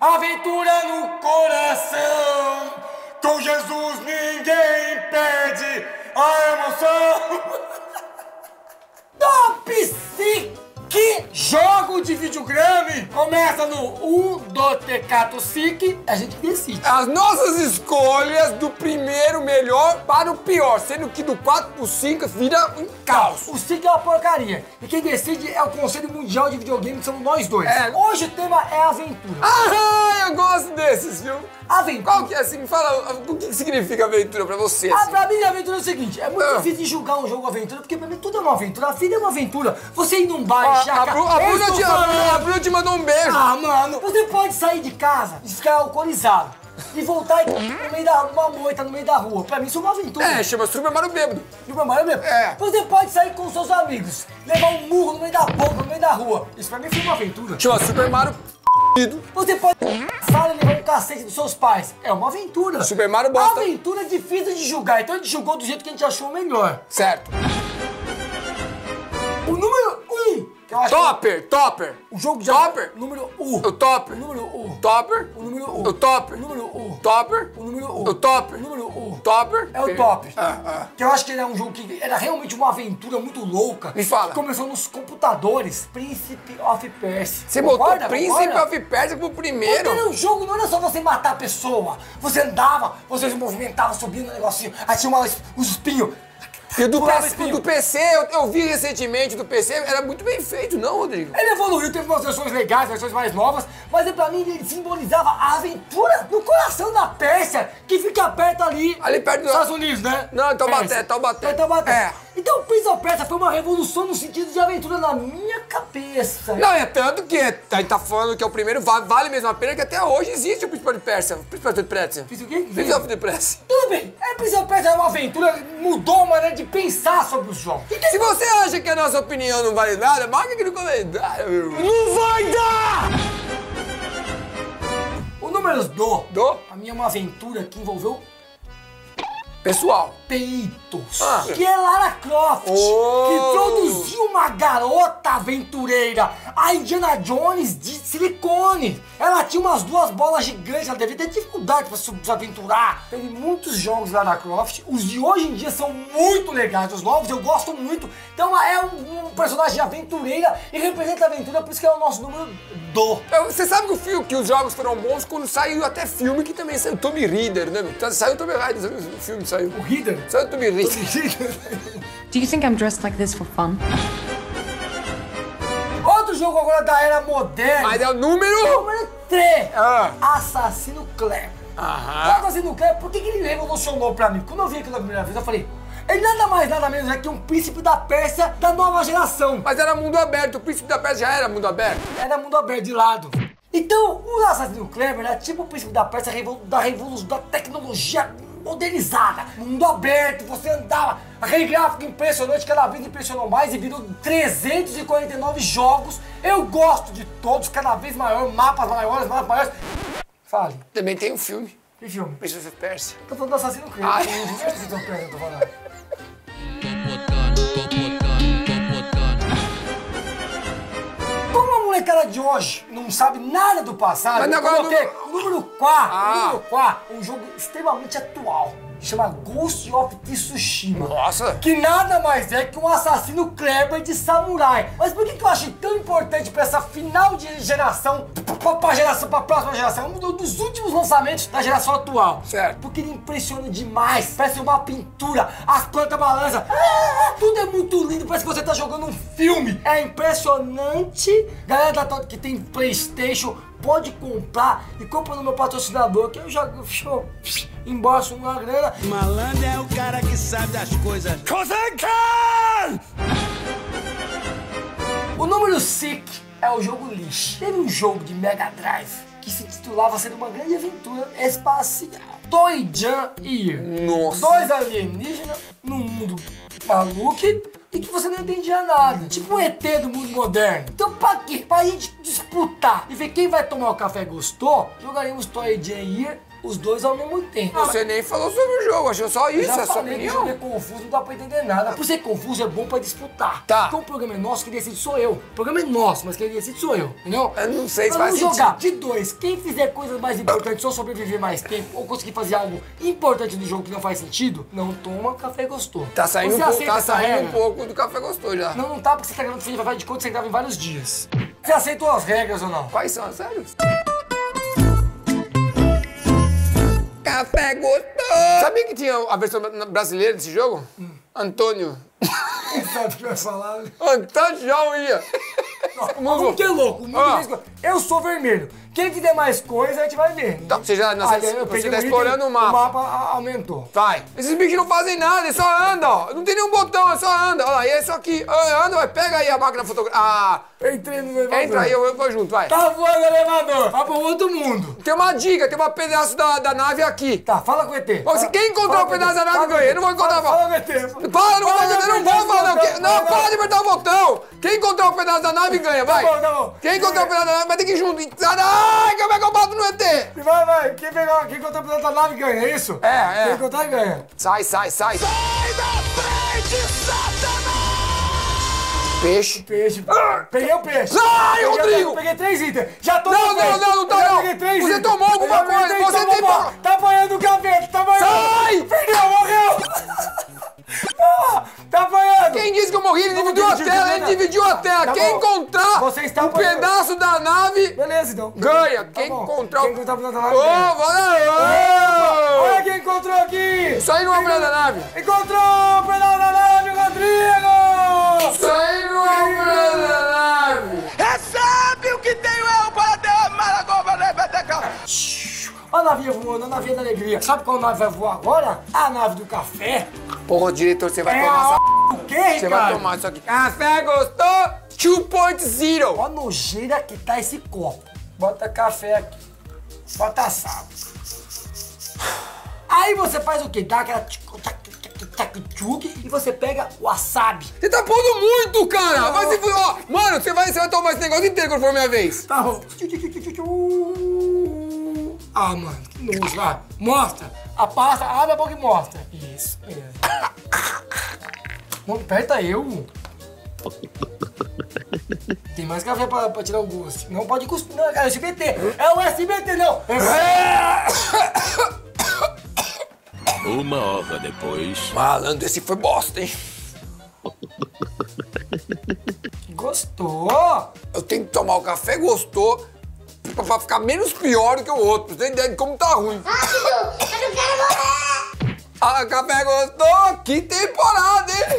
Aventura no coração. Com Jesus ninguém impede a emoção. Top 5 jogo de videogame começa no 1 do Tecato SIC, a gente decide. As nossas escolhas do primeiro melhor para o pior, sendo que do 4 pro 5 vira um caos. O SIC é uma porcaria. E quem decide é o Conselho Mundial de Videogame, que somos nós dois. É. Hoje o tema é aventura. Ah, gosto desses, viu? Aventura. Qual que é assim? Me fala, o que significa aventura pra você? Ah, Assim? pra mim, a aventura é o seguinte: é muito Ah. difícil de julgar um jogo aventura, porque pra mim tudo é uma aventura. A vida é uma aventura. Você ir num bar Ó, e a, encher Bru- a, Bruna te, falando. a Bruna te mandou um beijo. Ah, mano, você pode sair de casa e ficar alcoolizado e voltar no meio da uma moita no meio da rua. Pra mim isso é uma aventura. É, chama Super Mario Bêbado. O meu marido mesmo. É. Você pode sair com seus amigos, levar um murro no meio da boca, no meio da rua. Isso pra mim foi uma aventura. Chama Super Mario. Você pode um cacete dos seus pais. É uma aventura. Super Mario bosta. Aventura é difícil de julgar, então a gente julgou do jeito que a gente achou melhor. Certo. O número 1, um, que Topper, Topper. o jogo de Topper. número 1. Um. O Topper. O número 1. Um. Topper. O número 1. Um. O Topper. O número 1. Um. Topper. O número 1. Um. O Topper. O número 1. Um. Topper. É o top. Ah, ah. Que eu acho que ele é um jogo que era realmente uma aventura muito louca. Me fala. Que começou nos computadores. Príncipe of Persia. Você botou Concorda? Príncipe Concorda? of Persia pro Porque primeiro. no jogo não era só você matar a pessoa. Você andava, você se movimentava, subindo no negocinho. Aí tinha uma, os espinhos. E do, PC, do PC, eu, eu vi recentemente do PC, era muito bem feito, não, Rodrigo? Ele evoluiu, teve umas versões legais, versões mais novas, mas pra mim ele simbolizava a aventura no coração da Pérsia, que fica perto ali. Ali perto do- Estados Unidos, né? Não, Taubaté, Pérsia. Taubaté. É, Taubaté. É. Então o Prince of Persia foi uma revolução no sentido de aventura na minha cabeça. Não, é tanto que a gente tá falando que é o primeiro, va- vale mesmo a pena que até hoje existe o Príncipe de Pérsia. O Príncipe de Pérsia. Fiz o quê? Príncipe de Pérsia. Tudo bem, é Prince of Persia é uma aventura, mudou a maneira de pensar sobre os jogos. E Se você acha que a nossa opinião não vale nada, marca aqui no comentário, meu. Não vai dar! O número do, Do? a minha é uma aventura que envolveu Pessoal, peitos. Ah. Que é Lara Croft, Oh. que produziu uma garota aventureira, a Indiana Jones de silicone. Ela tinha umas duas bolas gigantes, ela devia ter dificuldade para se aventurar. Teve muitos jogos Lara Croft, os de hoje em dia são muito legais, os novos eu gosto muito. Então ela é um, um personagem aventureira e representa a aventura, por isso que é o nosso número do. você sabe que, o filme, que os jogos foram bons quando saiu até filme que também saiu Tomb Raider, né? Saiu Tomb Raider, o filme saiu. O Reader. Saiu Tomb Raider. Do you think I'm dressed like this for fun? Outro jogo agora da era moderna. Mas é o número... Número 3. Ah. Assassino Kleber. O Aham. Assassino Kleber, por que, que ele revolucionou pra mim? Quando eu vi aquilo na primeira vez, eu falei, ele nada mais, nada menos é que um príncipe da Pérsia da nova geração. Mas era mundo aberto, o Príncipe da Pérsia já era mundo aberto. Era mundo aberto de lado. Então, o Assassino Kleber era tipo o príncipe da Pérsia da revolução, da tecnologia modernizada. Mundo aberto, você andava. Aquele gráfico impressionante, cada vez impressionou mais e virou 349 jogos. Eu gosto de todos, cada vez maior, mapas maiores, mapas maiores. Fale, Também tem um filme, que filme? Príncipe da Pérsia. Tô falando do Assassino Creed. Ah. Não é Assassino Creed, eu tô falando. Como a molecada de hoje não sabe nada do passado, Mas eu agora coloquei não- número 4, Ah. número 4, um jogo extremamente atual. Chama Ghost of Tsushima. Nossa. Que nada mais é que um assassino Kleber de samurai. Mas por que, que eu achei tão importante pra essa final de geração, pra, pra geração, pra próxima geração, um do- dos últimos lançamentos da geração atual? Certo. Porque ele impressiona demais. Parece uma pintura, as plantas balançam. Ah, tudo é muito lindo, parece que você tá jogando um filme. É impressionante. Galera da Que tem Playstation, pode comprar e compra no meu patrocinador, que eu já show, embolso uma grana. Malandro é o cara que sabe das coisas. O número 5 é o jogo lixo. Teve um jogo de Mega Drive que se titulava sendo uma grande aventura espacial. Toy Jan Year. Nossa. Dois alienígenas num mundo maluco e que você não entendia nada. Tipo um ET do mundo moderno. Então pra quê? Pra gente disputar e ver quem vai tomar o café gostou, jogaríamos Toy Jan Year os dois ao mesmo tempo. Você nem falou sobre o jogo, achou só isso, Já é sua falei que o jogo é opinião. confuso, não dá pra entender nada. Por ser confuso é bom pra disputar. Tá. Porque o programa é nosso, quem decide sou eu. O programa é nosso, mas quem decide sou eu, entendeu? Eu não sei se faz vamos jogar de dois. Quem fizer coisas mais importantes ou sobreviver mais tempo, ou conseguir fazer algo importante no jogo que não faz sentido, não toma café gostoso. Tá saindo, Você um, pouco, tá saindo um pouco do café gostoso já. Não, não tá, porque você tá gravando vídeo, vai de conta você grava em vários dias. Você aceitou as regras ou não? Quais são as regras? Café gostoso! Sabia que tinha a versão brasileira desse jogo? Antônio. Quem sabe o que vai falar? Antônio já ia. Como que é louco? O mundo Ah. coisa. Eu sou vermelho. Quem fizer mais coisa, a gente vai ver. Então, você já não, Ah, você, tá um item, explorando o mapa. O mapa aumentou. Vai. Esses bichos não fazem nada, eles só andam, ó. Não tem nenhum botão, é só anda. Olha lá, e é isso aqui. Ah, Anda, vai, pega aí a máquina fotográfica. Ah, Entrei no elevador. entra aí, eu, eu vou junto, vai. Tá voando o elevador. Vai pro outro mundo. Tem uma dica, tem um pedaço da, da nave aqui. Tá, fala com o ET. Ó, se Fala- quem encontrar fala o com pedaço da nave Fala ganha, eu não vou encontrar, Fala, fala. fala com o ET. Para, não vou Fala o não vou falar, não. Que- Não, para de apertar o botão. Quem encontrar o pedaço da nave ganha, vai. bom, tá bom. Quem encontrar o pedaço da nave vai ter que ir junto. Ai, que eu bato no ET? Vai, vai. Quem pegar, quem encontrar o pedaço da nave ganha, é isso? É, é. Quem encontrar ganha. Sai, sai, sai. Sai da frente, Peixe. Peixe. Peguei o peixe. Sai, Peguei- Rodrigo! Peguei três itens. Já tô Não, não, não, não tá, não. peguei três Você itens. tomou alguma peguei coisa, três, você tomou tem Tá banhando o café, tá banhando. Sai! Perdeu, morreu. Ah, tá banhando. Quem disse que eu morri? Ele Não dividiu a tela, ele dividiu a tela. Tá Quem bom. encontrar Você está um pedaço da nave Beleza, então. ganha. Tá Quem encontrar Quem o... encontrar o pedaço da Ô, nave ganha. valeu! Olha quem encontrou aqui. Isso aí não é o pedaço da nave. Encontrou o pedaço da nave, Rodrigo. Isso aí não é o pedaço da nave. Recebe o que tenho eu para derramar agora, né, Beteca? Olha a navinha voando, a navinha da alegria. Sabe qual nave vai voar agora? A nave do café. Porra, diretor, você vai É tomar a essa... o quê, Ricardo? Você vai tomar isso aqui. Café gostou? 2.0. Olha a nojeira que tá esse copo. Bota café aqui. Bota sal. Aí você faz o quê? Dá aquela tchuc, e você pega o wasabi. Você tá pondo muito, cara. Vai se... fu- Ó, mano, você vai, você vai tomar esse negócio inteiro quando for minha vez. Tá bom. Ah, mano, que nojo. Vai, mostra. A pasta, abre a boca e mostra. Isso mesmo. Não, aperta eu. Tem mais café pra, pra tirar o gosto. Não pode cuspir, não. É o SBT. É o SBT, não. É... Uma hora depois. Malandro, esse foi bosta, hein? Gostou? Eu tenho que tomar o café gostou pra, pra ficar menos pior que o outro. Você ter ideia de como tá ruim. Rápido! Eu não quero morrer! Ah, café gostou? Que temporada,